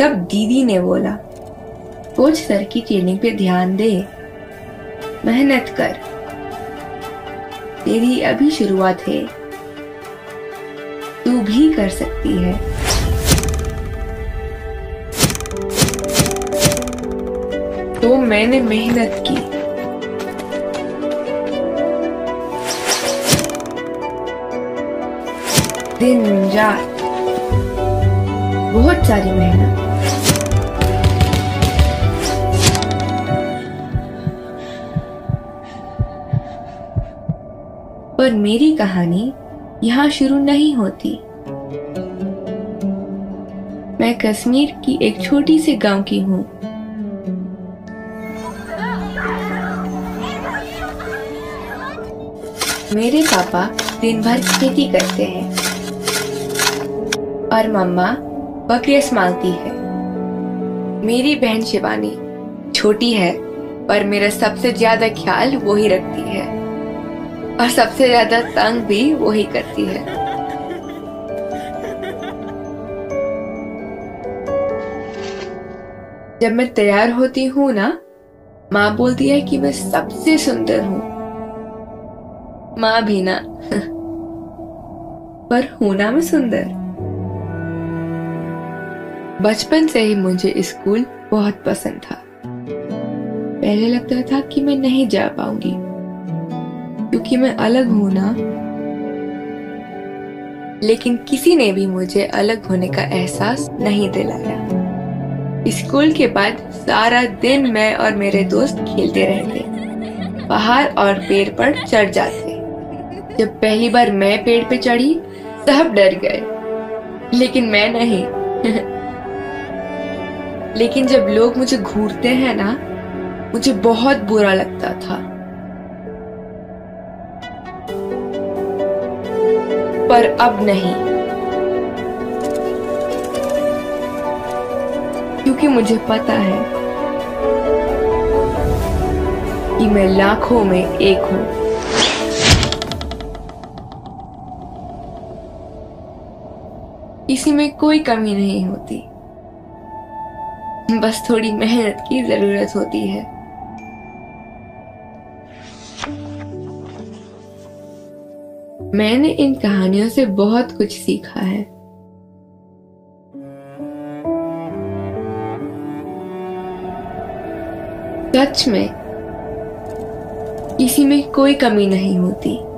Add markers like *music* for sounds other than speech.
तब दीदी ने बोला कोच सर की ट्रेनिंग पे ध्यान दे। मेहनत कर। तेरी अभी शुरुआत है। तू भी कर सकती है। तो मैंने मेहनत की। दिन रात बहुत सारी मेहनत। पर मेरी कहानी यहाँ शुरू नहीं होती। मैं कश्मीर की एक छोटी से गाँव की हूँ। मेरे पापा दिन भर खेती करते हैं और मम्मा बकरियाँ संभालती है। मेरी बहन शिवानी छोटी है पर मेरा सबसे ज़्यादा ख्याल वो ही रखती है। और सबसे ज़्यादा तंग भी वो ही करती है। जब मैं तैयार होती हूँ ना, माँ बोलती है कि मैं सबसे सुंदर हूँ। माँ भी ना। पर हूँ ना मैं सुंदर। बचपन से ही मुझे स्कूल बहुत पसंद था। पहले लगता था कि मैं नहीं जा पाऊँगी। क्योंकि मैं अलग हूँ ना। लेकिन किसी ने भी मुझे अलग होने का एहसास नहीं दिलाया। स्कूल के बाद सारा दिन मैं और मेरे दोस्त खेलते रहते। पहाड़ और पेड़ पर चढ़ जाते। जब पहली बार मैं पेड़ पे चढ़ी, सब डर गए। लेकिन मैं नहीं। *laughs* लेकिन जब लोग मुझे घूरते हैं ना, मुझे बहुत बुरा लगता था। पर अब नहीं। क्योंकि मुझे पता है कि मैं लाखों में एक हूँ। किसी में कोई कमी नहीं होती। बस थोड़ी मेहनत की ज़रूरत होती है। मैंने इन कहानियों से बहुत कुछ सीखा है। सच में किसी में कोई कमी नहीं होती।